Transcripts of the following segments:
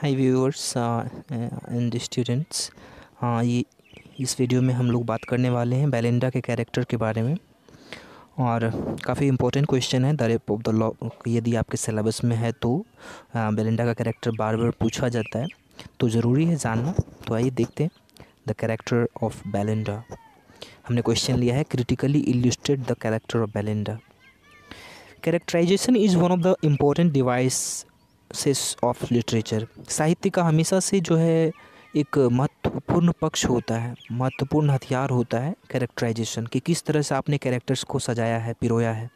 Hi viewers and students ये, इस video में हम लोग बात करने वाले हैं बेलिंडा के कैरेक्टर के बारे में। और काफ़ी इम्पोर्टेंट क्वेश्चन है। दर ऑफ़ द लॉ यदि आपके सिलेबस में है तो बेलिंडा का कैरेक्टर बार बार पूछा जाता है। तो ज़रूरी है जानना। तो आइए देखते हैं द कैरेक्टर ऑफ़ बेलिंडा हमने क्वेश्चन लिया है critically illustrate the character of Belinda characterization is one of the important devices of literature साहित्य का हमेशा से जो है एक महत्वपूर्ण पक्ष होता है, महत्वपूर्ण हथियार होता है कैरेक्टराइजेशन कि, किस तरह से आपने कैरेक्टर्स को सजाया है, पिरोया है।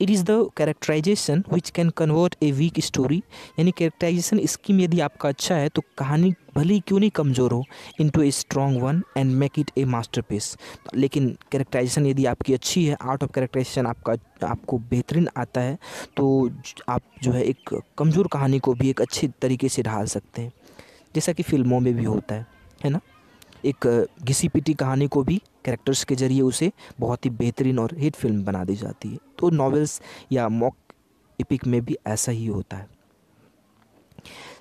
It is the characterization which can convert a weak story यानी कैरेक्टराइजेशन स्कीम यदि आपका अच्छा है तो कहानी भले ही क्यों नहीं कमज़ोर हो into a strong one and make it a masterpiece लेकिन कैरेक्टराइजेशन यदि आपकी अच्छी है आर्ट ऑफ़ कैरेक्टराइजेशन आपका, आपको बेहतरीन आता है तो आप जो है एक कमज़ोर कहानी को भी एक अच्छे तरीके से ढाल सकते हैं। जैसा कि फ़िल्मों में भी होता है है ना? एक घिसी पिटी कहानी को भी कैरेक्टर्स के ज़रिए उसे बहुत ही बेहतरीन और हिट फ़िल्म बना दी जाती है। तो नॉवेल्स या मॉक इपिक में भी ऐसा ही होता है।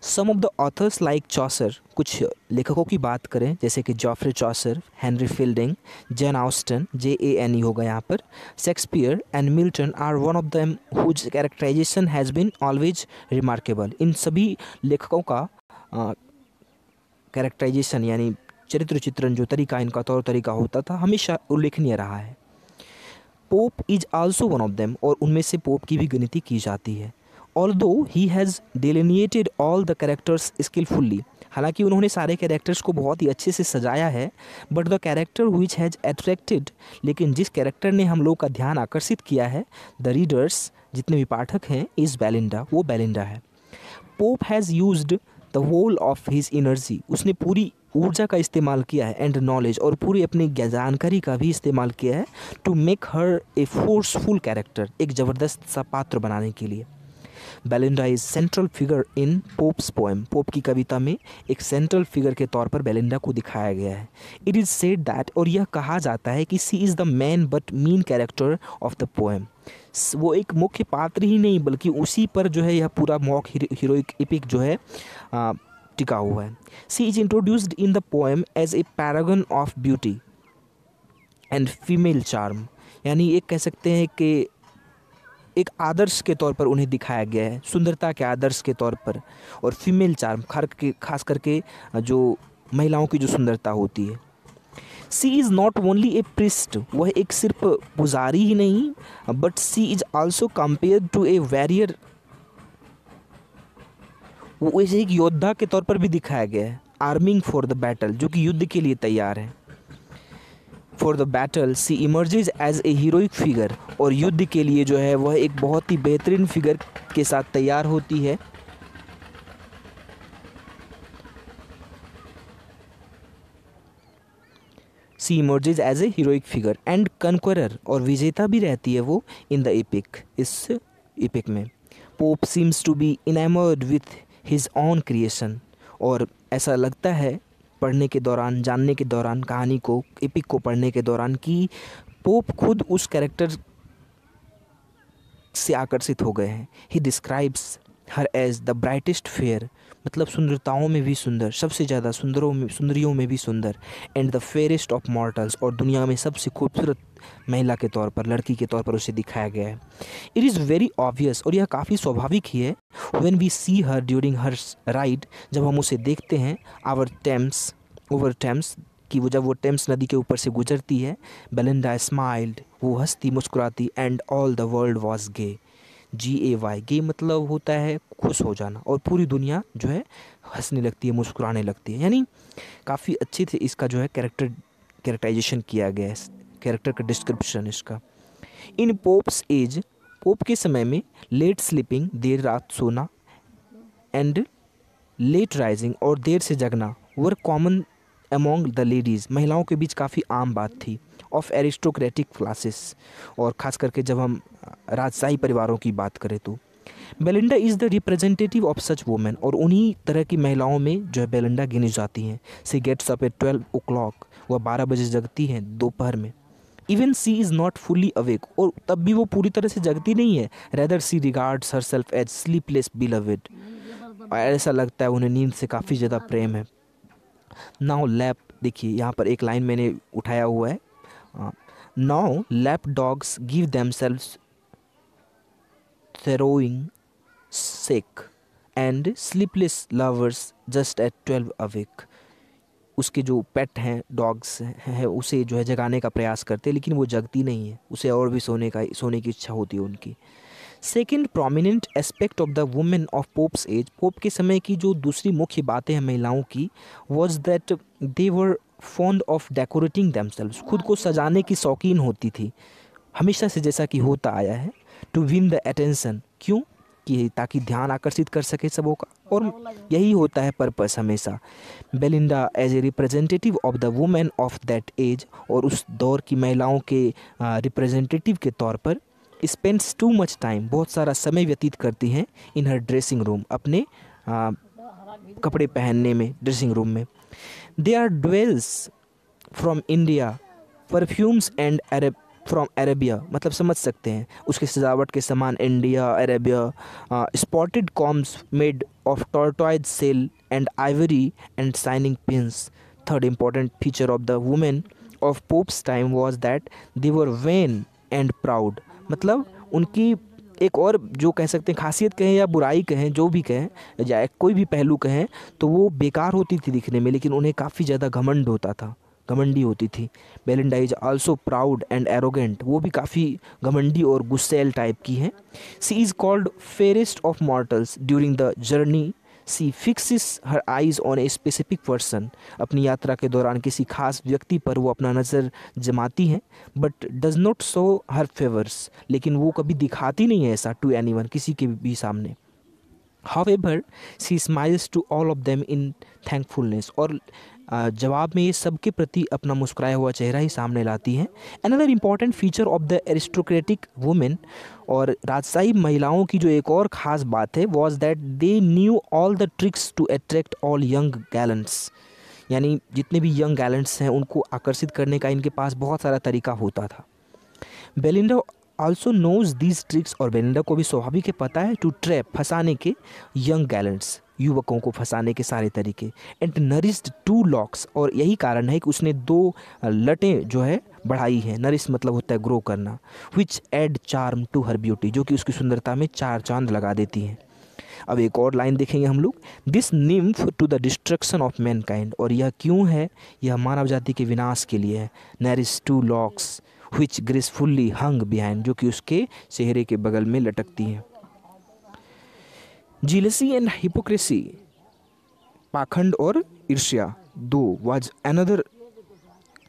Some of the authors like Chaucer कुछ लेखकों की बात करें, जैसे कि Geoffrey Chaucer Henry Fielding Jane Austen J A N E होगा यहाँ पर Shakespeare and Milton are one of them whose characterization has been always remarkable in सभी लेखकों का कैरेक्टराइजेशन यानी चरित्र चित्रण जो तरीका इनका तौर तरीका होता था, हमेशा उल्लेखनीय रहा है। Pope is also one of them और उनमें से पोप की भी गिनती की जाती है। Although he has delineated all the characters skillfully हालाँकि उन्होंने सारे कैरेक्टर्स को बहुत ही अच्छे से सजाया है but the character which has attracted लेकिन जिस कैरेक्टर ने हम लोग का ध्यान आकर्षित किया है द रीडर्स जितने भी पाठक हैं इज़ बैलिंडा वो बैलिंडा है। Pope has used the whole of his energy उसने पूरी ऊर्जा का इस्तेमाल किया है एंड नॉलेज और पूरी अपनी जानकारी का भी इस्तेमाल किया है to make her a forceful character एक ज़बरदस्त सा पात्र बनाने के लिए। Belinda is central figure in Pope's poem Pope की कविता में एक सेंट्रल फिगर के तौर पर बेलिंडा को दिखाया गया है। इट इज़ सेड दैट और यह कहा जाता है कि she is the main but mean character of the poem वो एक मुख्य पात्र ही नहीं, बल्कि उसी पर जो है यह पूरा मॉक हीरोइक इपिक जो है टिका हुआ है। She is introduced in the poem as a paragon of beauty and female charm यानी एक कह सकते हैं कि एक आदर्श के तौर पर उन्हें दिखाया गया है, सुंदरता के आदर्श के तौर पर और फीमेल चार्म खर के, खास करके जो महिलाओं की जो सुंदरता होती है। She is not only a priest वह एक सिर्फ़ पुजारी ही नहीं but she is also compare to a warrior वो ऐसे एक योद्धा के तौर पर भी दिखाया गया है। आर्मिंग फॉर द बैटल जो कि युद्ध के लिए तैयार है। For the battle she emerges as a heroic figure और युद्ध के लिए जो है, वह एक बहुत ही बेहतरीन फिगर के साथ तैयार होती है। She emerges as a heroic figure and conqueror और विजेता भी रहती है वो इन द एपिक इस एपिक में। Pope seems to be enamoured with his own creation और ऐसा लगता है पढ़ने के दौरान, जानने के दौरान, कहानी को एपिक को पढ़ने के दौरान कि पोप खुद उस कैरेक्टर से आकर्षित हो गए हैं। He describes her as the brightest fair मतलब सुंदरताओं में भी सुंदर, सबसे ज़्यादा सुंदरों में, सुंदरियों में भी सुंदर। And the fairest of mortals और दुनिया में सबसे खूबसूरत महिला के तौर पर, लड़की के तौर पर उसे दिखाया गया है। इट इज़ वेरी ऑब्वियस और यह काफ़ी स्वाभाविक ही है। When we see her during her ride जब हम उसे देखते हैं आवर टेम्स ओवर टेम्स कि वो जब वो टेम्स नदी के ऊपर से गुजरती है बेलिंडा स्माइल्ड वो हंसती, मुस्कुराती and all the world was gay G A Y gay मतलब होता है खुश हो जाना और पूरी दुनिया जो है हंसने लगती है, मुस्कुराने लगती है। यानी काफ़ी अच्छे से इसका जो है कैरेक्टर कैरेक्टराइजेशन किया गया है कैरेक्टर का डिस्क्रिप्शन इसका। इन पोप्स एज पोप के समय में लेट स्लीपिंग देर रात सोना एंड लेट राइजिंग और देर से जगना were common among the ladies महिलाओं के बीच काफ़ी आम बात थी। ऑफ़ एरिस्टोक्रेटिक क्लासेस और ख़ास करके जब हम राजशाही परिवारों की बात करें तो। Belinda is the representative of such women और उन्हीं तरह की महिलाओं में जो है बेलिंडा गिनी जाती हैं। She gets up at twelve o'clock वह बारह बजे जगती हैं दोपहर में। Even she is not fully awake और तब भी वो पूरी तरह से जगती नहीं है। Rather she regards herself as sleepless beloved ऐसा लगता है उन्हें नींद से काफ़ी ज़्यादा प्रेम है। नाउ लैप देखिए, यहाँ पर एक लाइन मैंने उठाया हुआ है। Lap dogs give themselves the rousing sick and sleepless lovers just at twelve awake उसके जो पेट हैं डॉग्स हैं, उसे जो है जगाने का प्रयास करते हैं, लेकिन वो जगती नहीं है। उसे और भी सोने का, सोने की इच्छा होती है उनकी। Second prominent aspect of the women of Pope's age Pope के समय की जो दूसरी मुख्य बातें हैं महिलाओं की was that they were fond of decorating themselves खुद को सजाने की शौकीन होती थी। हमेशा से जैसा कि होता आया है टू विन द अटेंशन क्यों? कि ताकि ध्यान आकर्षित कर सके सबों का। और यही होता है पर्पस हमेशा। Belinda as a representative of the women of that age और उस दौर की महिलाओं के रिप्रेजेंटेटिव के तौर पर स्पेंड्स टू मच टाइम बहुत सारा समय व्यतीत करती हैं इन हर ड्रेसिंग रूम अपने आ, कपड़े पहनने में ड्रेसिंग रूम में। Her jewels from India perfumes and Arab from Arabia मतलब समझ सकते हैं। उसके सजावट के सामान India Arabia spotted combs made of tortoise shell and ivory and shining pins third important feature of the women of Pope's time was that they were vain and proud मतलब उनकी एक और जो कह सकते हैं, खासियत कहें या बुराई कहें, जो भी कहें, या कोई भी पहलू कहें तो वो बेकार होती थी दिखने में, लेकिन उन्हें काफ़ी ज़्यादा घमंड होता था, घमंडी होती थी। Belinda is also proud and arrogant वो भी काफ़ी घमंडी और गुस्सेल टाइप की हैं। She is called fairest of mortals during the journey she fixes her eyes on a specific person अपनी यात्रा के दौरान किसी खास व्यक्ति पर वो अपना नज़र जमाती हैं but does not show her favours लेकिन वो कभी दिखाती नहीं है ऐसा टू एनी किसी के भी सामने। However she smiles to all of them in thankfulness और जवाब में ये सबके प्रति अपना मुस्कुराया हुआ चेहरा ही सामने लाती हैं। Another important feature of the aristocratic women और राजशाही महिलाओं की जो एक और ख़ास बात है was that they knew all the tricks to attract all young gallants यानी जितने भी यंग गैलेंट्स हैं, उनको आकर्षित करने का इनके पास बहुत सारा तरीका होता था। Belinda also knows these tricks और बेलिंडा को भी स्वाभाविक है, पता है टू ट्रैप फंसाने के यंग गैलेंट्स युवकों को फंसाने के सारे तरीके। एंड नरिस्ड टू लॉक्स और यही कारण है कि उसने दो लटें जो है, बढ़ाई है। नरिश मतलब होता है ग्रो करना which add charm to her beauty जो कि उसकी सुंदरता में चार चाँद लगा देती हैं। अब एक और लाइन देखेंगे हम लोग। This nymph to the destruction of mankind और यह क्यों है? यह मानव जाति के विनाश के लिए है। Nourish two locks which gracefully hung behind जो कि उसके चेहरे के बगल में लटकती हैं। जीलसी एंड हिपोक्रेसी पाखंड और ईर्ष्या, दो वाज अनदर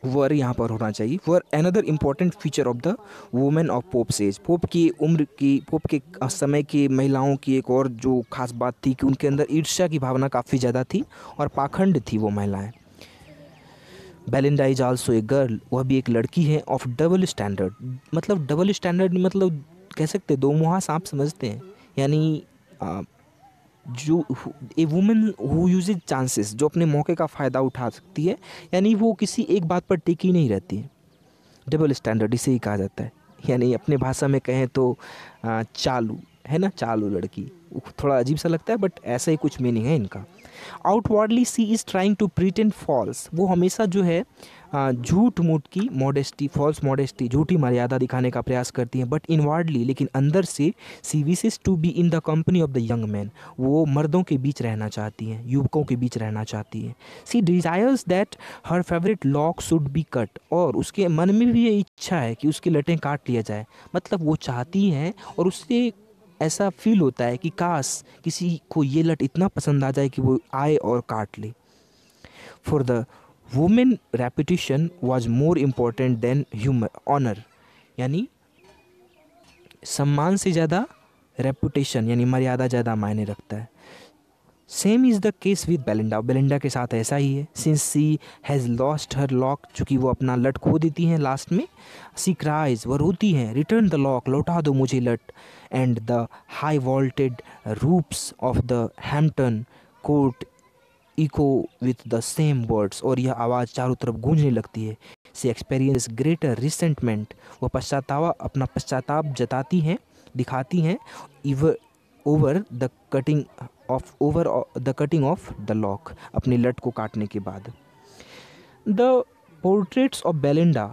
वर यहाँ पर होना चाहिए। Were another important feature of the women of Pope's age Pope की उम्र की पोप के समय की महिलाओं की एक और जो खास बात थी कि उनके अंदर ईर्ष्या की भावना काफ़ी ज़्यादा थी और पाखंड थी वो महिलाएँ। Belinda is also a girl वह भी एक लड़की है ऑफ़ डबल स्टैंडर्ड मतलब डबल स्टैंडर्ड मतलब कह सकते दो मुहा सांप समझते हैं. यानी जो a women who use chances जो अपने मौके का फ़ायदा उठा सकती है, यानी वो किसी एक बात पर टिकी नहीं रहती है. डबल स्टैंडर्ड इसे ही कहा जाता है. यानी अपने भाषा में कहें तो चालू, है ना, चालू लड़की. थोड़ा अजीब सा लगता है बट ऐसा ही कुछ मीनिंग है इनका. Outwardly she is trying to pretend false वो हमेशा जो है झूठ मूठ की मॉडेस्टी फॉल्स मॉडेस्टी झूठी मर्यादा दिखाने का प्रयास करती हैं बट इनवार्डली लेकिन अंदर से she wishes to be in the company of the young man वो मर्दों के बीच रहना चाहती हैं, युवकों के बीच रहना चाहती हैं। She desires that her favourite lock should be cut और उसके मन में भी ये इच्छा है कि उसकी लटें काट लिया जाए। मतलब वो चाहती हैं और उससे ऐसा फील होता है कि काश किसी को ये लट इतना पसंद आ जाए कि वो आए और काट ले। For the women reputation was more important than humour honour यानी सम्मान से ज़्यादा रेपुटेशन यानी मर्यादा ज़्यादा मायने रखता है। Same is the case with Belinda Belinda के साथ ऐसा ही है. Since she has lost her lock चूँकि वो अपना लट खो देती हैं लास्ट में सी क्राइज वो रोती हैं रिटर्न द लॉक लौटा दो मुझे लट. And the high vaulted roofs of the Hampton Court echo with the same words और यह आवाज़ चारों तरफ़ गूंजने लगती है. सी एक्सपीरियंस ग्रेटर रिसेंटमेंट वह पश्चातावा, अपना पश्चाताप जताती हैं, दिखाती हैं over the cutting of over the cutting of the lock अपनी लट को काटने के बाद। The portraits of Belinda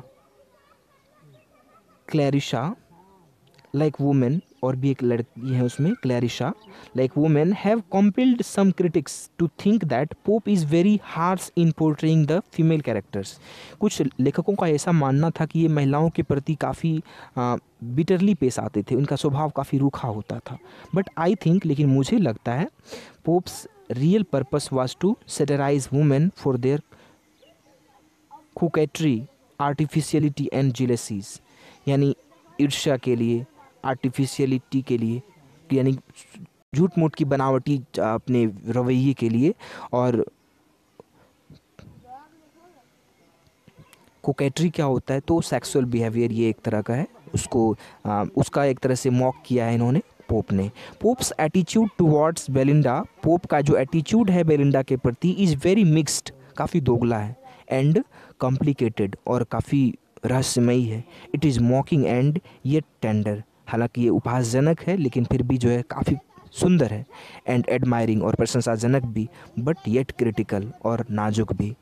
Clarissa like women और भी एक लड़की है उसमें, Clarissa. Like women have compelled some critics to think that Pope is very harsh in portraying the female characters कुछ लेखकों का ऐसा मानना था कि ये महिलाओं के प्रति काफ़ी बिटरली पेश आते थे। उनका स्वभाव काफ़ी रूखा होता था। बट आई थिंक लेकिन मुझे लगता है Pope's real purpose was to satirise women for their coquetry artificiality and jealousies यानी ईर्ष्या के लिए आर्टिफिशियलिटी के लिए यानी झूठ मूठ की बनावटी अपने रवैये के लिए और कोकेट्री क्या होता है तो सेक्सुअल बिहेवियर ये एक तरह का है। उसको आ, उसका एक तरह से मॉक किया है इन्होंने पोप ने। Pope's attitude towards Belinda Pope का जो एटीट्यूड है बेलिंडा के प्रति इज़ वेरी मिक्स्ड काफ़ी दोगला है एंड कॉम्प्लिकेटेड और काफ़ी रहस्यमयी है। It is mocking and yet tender हालाँकि ये उपहासजनक है, लेकिन फिर भी जो है काफ़ी सुंदर है एंड एडमायरिंग और प्रशंसाजनक भी बट येट क्रिटिकल और नाजुक भी।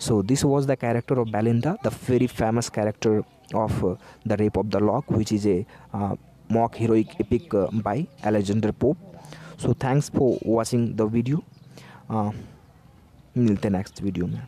So this was the character of Belinda the very famous character of the Rape of the Lock which is a mock heroic epic by Alexander Pope so thanks for watching the video मिलते next video में।